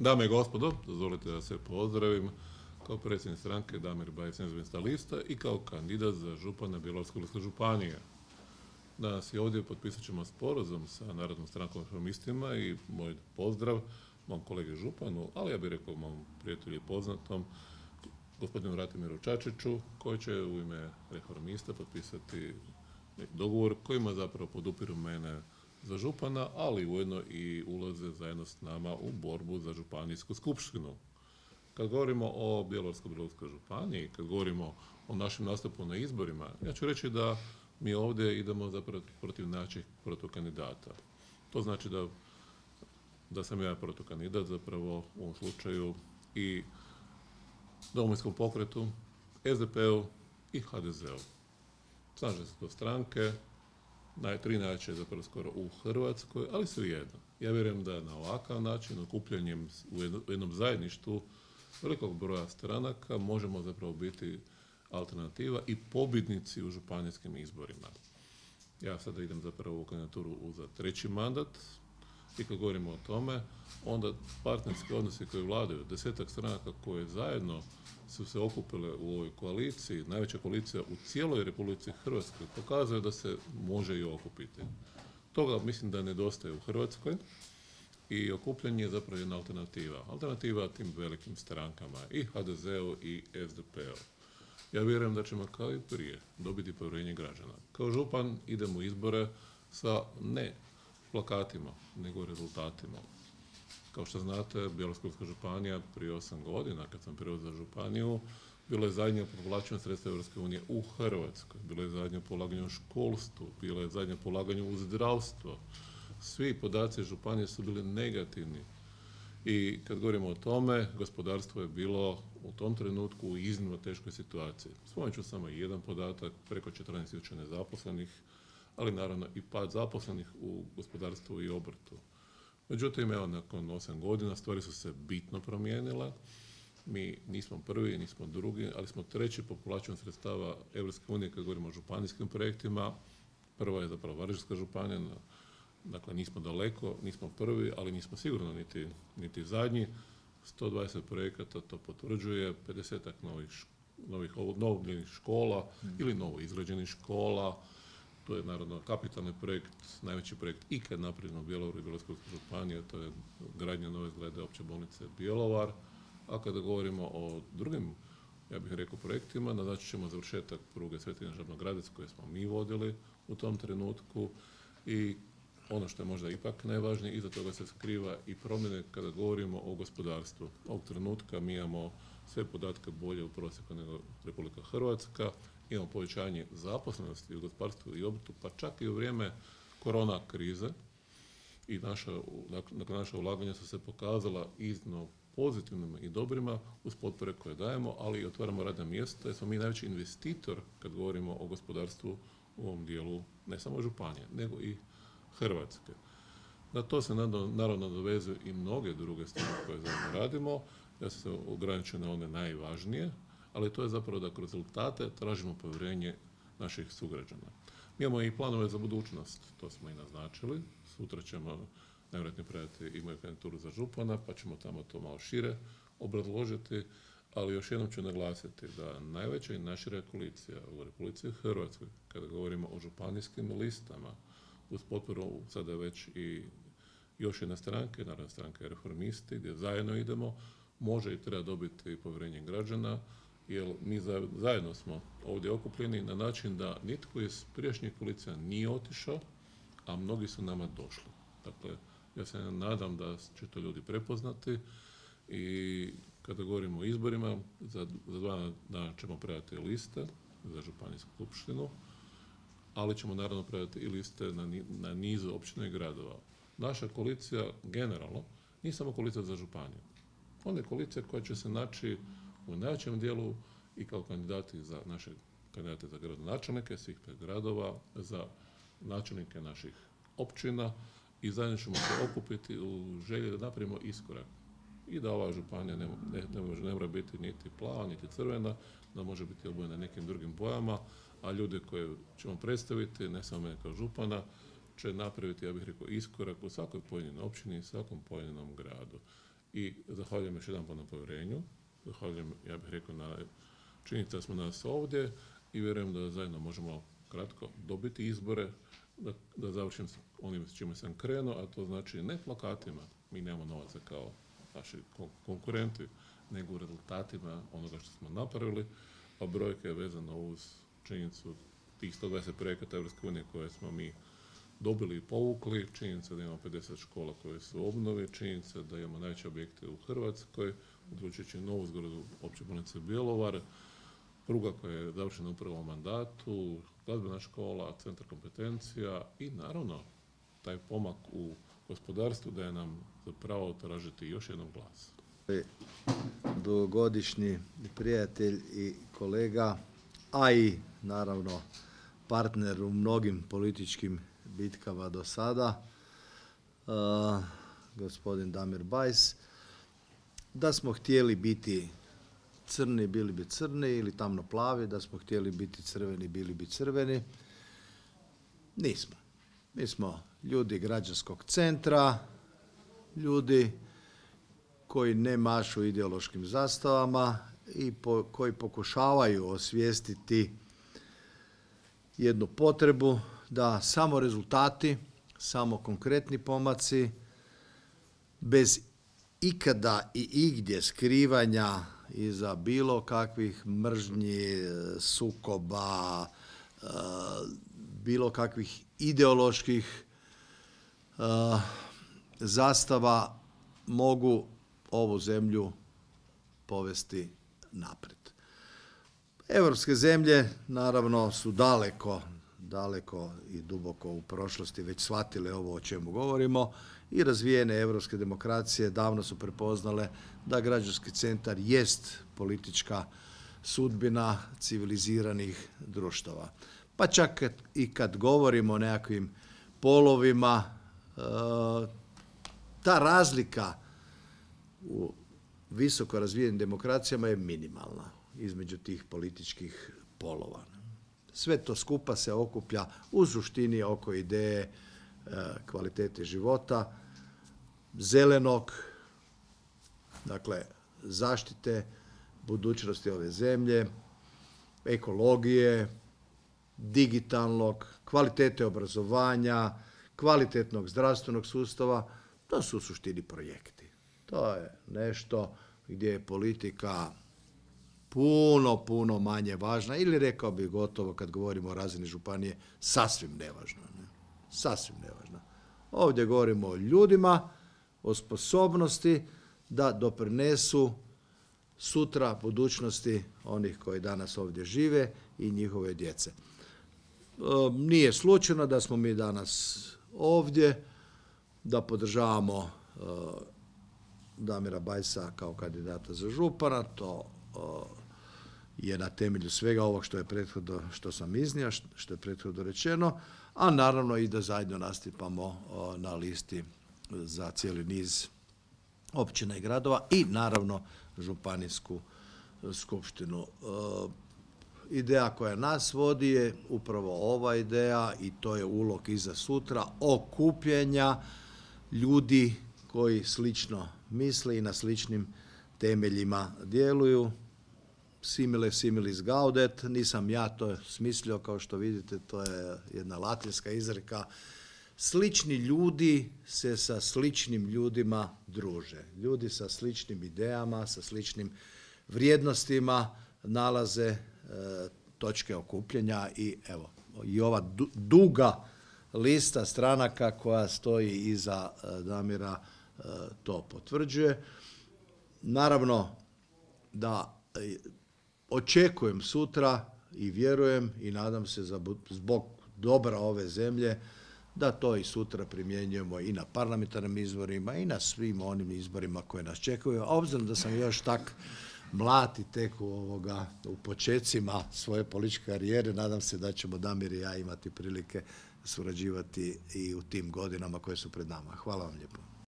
Dame i gospodo, dozvolite da se pozdravim kao predsjednik stranke Damir Bajs Nezavisna lista i kao kandidat za župana Bjelovarsko-bilogorske županije. Danas i ovdje potpisat ćemo sporazum sa Narodnom strankom reformistima i moj pozdrav mom kolegi županu, ali ja bih rekao mom prijatelju i poznatom, gospodinu Ratimiru Čačiću, koji će u ime reformista potpisati dogovor kojima zapravo podupiru mene za župana, ali ujedno i ulaze zajedno s nama u borbu za županijsku skupštinu. Kad govorimo o Bjelovarsko-bilogorskoj županiji, kad govorimo o našem nastupu na izborima, ja ću reći da mi ovdje idemo zapravo protiv naših protukandidata. To znači da, da sam ja protukandidat zapravo u ovom slučaju i Domovinskom pokretu, SDP-u i HDZ-u. Slažem se to stranke, naj, tri najjače zapravo skoro u Hrvatskoj, ali svejedno. Ja vjerujem da na ovakav način, okupljanjem u jednom zajedništvu velikog broja stranaka možemo zapravo biti alternativa i pobjednici u županijskim izborima. Ja sada idem zapravo u kandidaturu za treći mandat i kad govorimo o tome, onda partnerski odnosi koji vladaju, desetak stranaka koje zajedno su se okupile u ovoj koaliciji, najveća koalicija u cijeloj Republici Hrvatskoj, pokazuje da se može i okupiti. Toga mislim da nedostaje u Hrvatskoj i okupljanje je zapravo jedna alternativa. Alternativa tim velikim strankama i HDZ-u i SDP-u. Ja vjerujem da ćemo kao i prije dobiti povjerenje građana. Kao župan idemo u izbore sa ne plakatima, nego rezultatima. Kao što znate, Bjelovarsko-bilogorska županija prije osam godina, kad sam preuzeo županiju, bila je zadnja po sredstva Europske unije u Hrvatskoj, bila je zadnja po ulaganju u školstvu, bila je zadnja po ulaganju u zdravstvo. Svi podaci županije su bili negativni. I kad govorimo o tome, gospodarstvo je bilo u tom trenutku u iznimno teškoj situaciji. Spomenut ću samo jedan podatak, preko 14.000 nezaposlenih, ali naravno i pad zaposlenih u gospodarstvu i obrtu. Međutim, evo nakon osam godina stvari su se bitno promijenile. Mi nismo prvi, nismo drugi, ali smo treći po povlačenju sredstava Europske unije kad govorimo o županijskim projektima. Prva je zapravo Varaždinska županija, dakle nismo daleko, nismo prvi, ali nismo sigurno niti, niti zadnji. 120 projekata to potvrđuje, 50-ak novih, novih obnovljenih škola ili novo izgrađenih škola, to je naravno kapitalni projekt, najveći projekt ikad napravljen u Bjelovaru i Bjelovarskoj županiji, to je gradnja nove zgrade opće bolnice Bjelovar. A kada govorimo o drugim, ja bih rekao projektima, naznačit ćemo završetak pruge Svetina Žabno-Gradec koje smo mi vodili u tom trenutku i ono što je možda ipak najvažnije, iza toga se skriva i promjene kada govorimo o gospodarstvu. Ovog trenutka mi imamo sve podatke bolje u prosjeku nego Republika Hrvatska imamo povećanje zaposlenosti u gospodarstvu i obrtu, pa čak i u vrijeme korona krize i naša, dakle naša ulaganja su se pokazala iznimno pozitivnima i dobrima uz potpore koje dajemo, ali i otvaramo radna mjesta jer smo mi najveći investitor kad govorimo o gospodarstvu u ovom dijelu ne samo županije, nego i Hrvatske. Na to se naravno dovezuju i mnoge druge stvari koje radimo. Ja sam se ograničio na one najvažnije, ali to je zapravo da kroz rezultate tražimo povjerenje naših sugrađana. Mi imamo i planove za budućnost, to smo i naznačili. Sutra ćemo najvjerojatnije predati i moju kandidaturu za župana, pa ćemo tamo to malo šire obrazložiti, ali još jednom ću naglasiti da najveća i najšira koalicija u Republici Hrvatskoj, kada govorimo o županijskim listama, uz potporu sada već i još jedna stranka, naravno stranka reformisti, gdje zajedno idemo, može i treba dobiti povjerenje građana, jer mi zajedno smo ovdje okupljeni na način da nitko iz prijašnjih koalicija nije otišao, a mnogi su nama došli. Dakle, ja se nadam da će to ljudi prepoznati i kada govorimo o izborima, za, dva dana ćemo predati liste za županijsku skupštinu, ali ćemo naravno predati i liste na, nizu općina i gradova. Naša koalicija generalno nije samo koalicija za županiju. Ona je koalicija koja će se naći u najvećem dijelu i kao kandidati za naše kandidate za gradonačelnike svih pet gradova, za načelnike naših općina i zajedno ćemo se okupiti u želji da napravimo iskorak i da ova županija ne, ne, ne, mora biti niti plava, niti crvena, da može biti obojena nekim drugim bojama, a ljude koje ćemo predstaviti, ne samo mene kao župana, će napraviti, ja bih rekao, iskorak u svakoj pojedinoj općini i svakom pojedinom gradu. i zahvaljujem još jedan na povjerenju. Zahvaljujem, ja bih rekao, na činjenica smo danas ovdje i vjerujem da zajedno možemo kratko dobiti izbore, da, da završim s onim s čime sam krenuo, a to znači ne plakatima, mi nemamo novaca kao naši konkurenti, nego rezultatima onoga što smo napravili, a brojke je vezano uz činjenicu tih 120 projekata unije koje smo mi dobili i povukli, činjenica da imamo 50 škola koje su u obnovi, činjenica da imamo najveće objekte u Hrvatskoj, uključujući novu zgradu opće bolnice Bjelovar, pruga koja je završena u prvom mandatu, glazbena škola, centar kompetencija i naravno taj pomak u gospodarstvu da je nam zapravo tražiti još jednom glas. Dugogodišnji prijatelj i kolega, a i naravno partner u mnogim političkim bitkama do sada, gospodin Damir Bajs, da smo htjeli biti crni, bili bi crni ili tamno plavi, da smo htjeli biti crveni, bili bi crveni. Nismo. Mi smo ljudi građanskog centra, ljudi koji ne mašu ideološkim zastavama i koji pokušavaju osvijestiti jednu potrebu da samo rezultati, samo konkretni pomaci, bez ikada i igdje skrivanja iza bilo kakvih mržnji, sukoba, e, bilo kakvih ideoloških e, zastava mogu ovu zemlju povesti napred. Europske zemlje naravno su daleko, daleko i duboko u prošlosti već shvatile ovo o čemu govorimo i razvijene europske demokracije davno su prepoznale da građanski centar jest politička sudbina civiliziranih društava. Pa čak i kad govorimo o nekakvim polovima, e, ta razlika u visoko razvijenim demokracijama je minimalna između tih političkih polova. Sve to skupa se okuplja u suštini oko ideje e, kvalitete života, zelenog, dakle zaštite budućnosti ove zemlje, ekologije, digitalnog, kvalitete obrazovanja, kvalitetnog zdravstvenog sustava, to su u suštini projekti. To je nešto gdje je politika puno, puno manje važna ili rekao bih gotovo kad govorimo o razini županije sasvim nevažna. Ne? Sasvim nevažna. Ovdje govorimo o ljudima, o sposobnosti da doprinesu sutra budućnosti onih koji danas ovdje žive i njihove djece. E, nije slučajno da smo mi danas ovdje, da podržavamo e, Damira Bajsa kao kandidata za župana, to e, je na temelju svega ovog što je prethodno, što sam iznio, što je prethodno rečeno, a naravno i da zajedno nastupamo na listi za cijeli niz općina i gradova i naravno županijsku skupštinu. E, ideja koja nas vodi je upravo ova ideja i to je ulog i za sutra okupljenja ljudi koji slično misle i na sličnim temeljima djeluju simile similis gaudet, nisam ja to smislio, kao što vidite, to je jedna latinska izreka. Slični ljudi se sa sličnim ljudima druže. Ljudi sa sličnim idejama, sa sličnim vrijednostima nalaze e, točke okupljenja i evo, i ova duga lista stranaka koja stoji iza e, Damira e, to potvrđuje. Naravno da očekujem sutra i vjerujem i nadam se zbog dobra ove zemlje da to i sutra primjenjujemo i na parlamentarnim izborima i na svim onim izborima koje nas čekaju. A obzirom da sam još tak mlad i tek u, ovoga, u počecima svoje političke karijere, nadam se da ćemo Damir i ja imati prilike surađivati i u tim godinama koje su pred nama. Hvala vam lijepo.